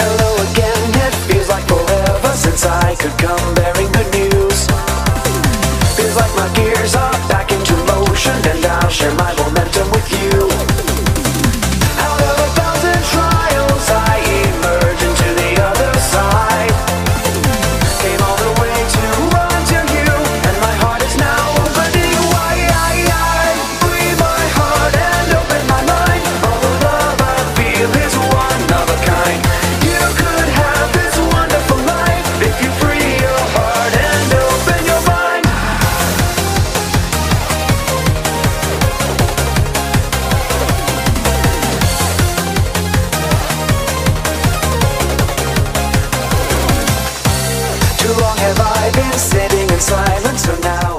Hello again, it feels like forever since I could come bearing good news. Feels like my gears are back into motion and I'll share my momentum with you. I've been sitting in silence for now.